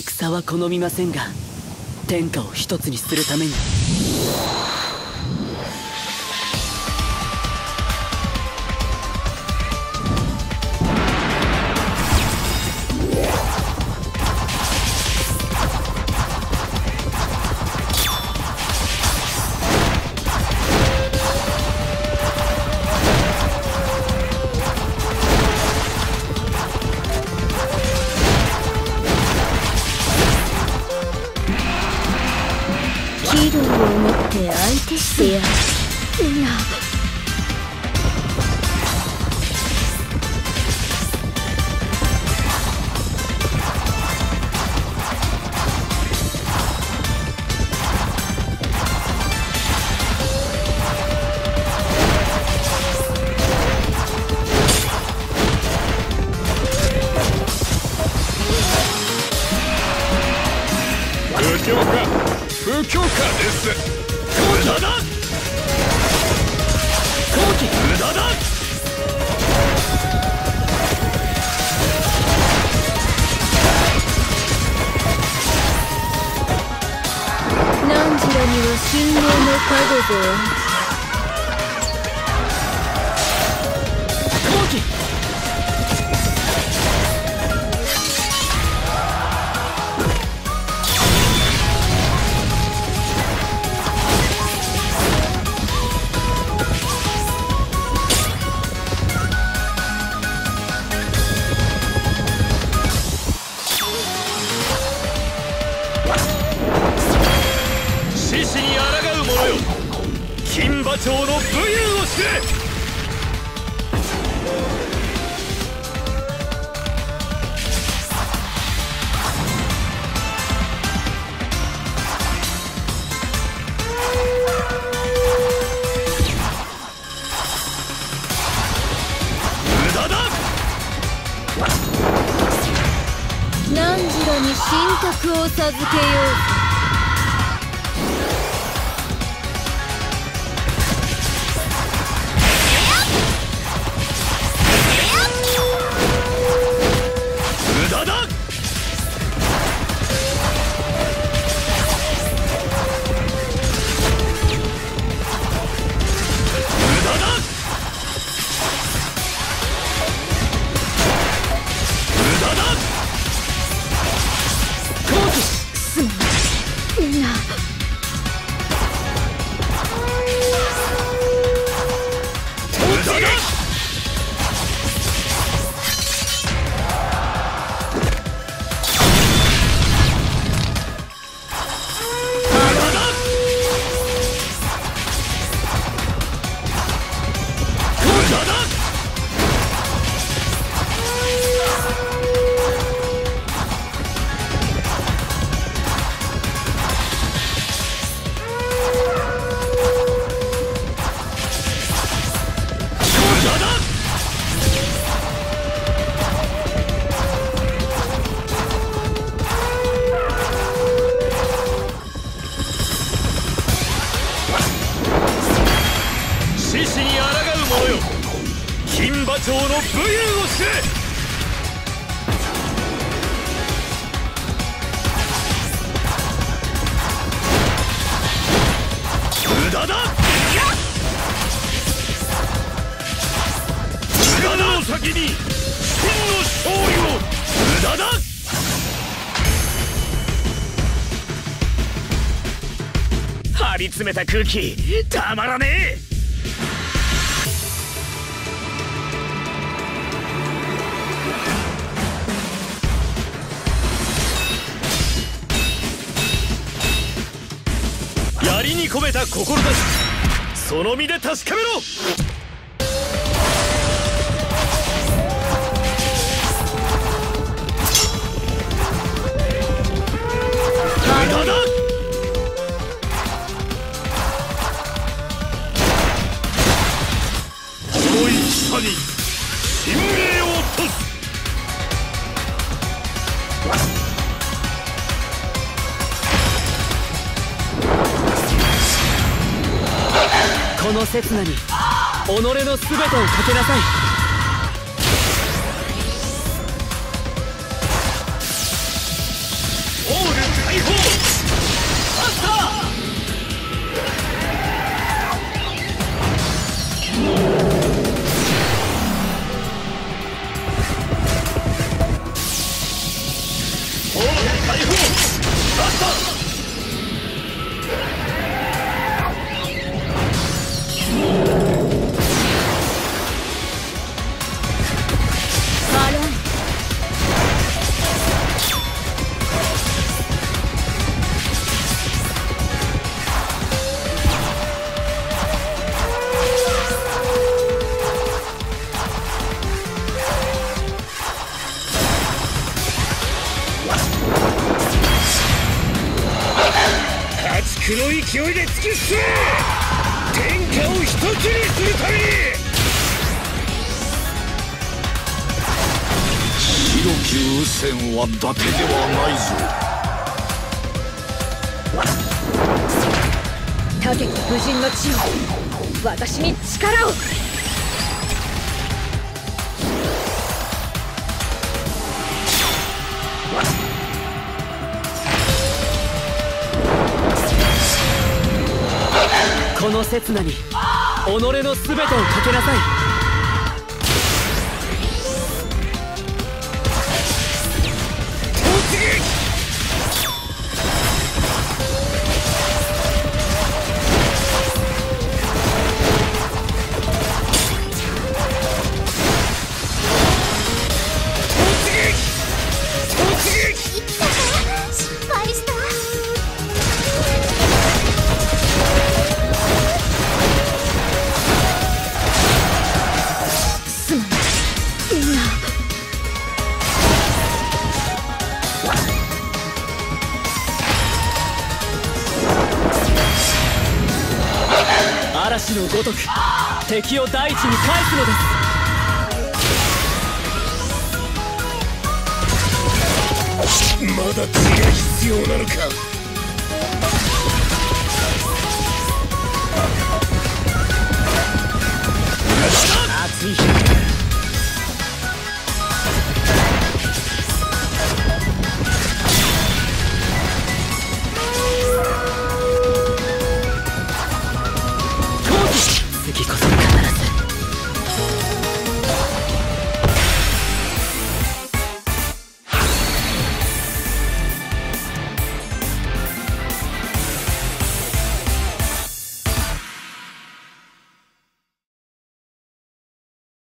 戦は好みませんが天下を一つにするために。ヒーローを持って相手してやる。みんなです。無駄だ。後期無駄だ。何時らには信号の角ぞ後金馬町の武勇を知れ。何時らに神託を授けよう。り詰めた空気たまらねえ。やりに込めた志その身で確かめろ。の刹那に己の全てをかけなさい。黒い勢いで突き進め。天下を一つにするために。白き雨線は伊達ではないぞ。武器武人の地を私に力をこの刹那に己の全てをかけなさい。ごとく敵を大地に返すのです。まだ血が必要なのか。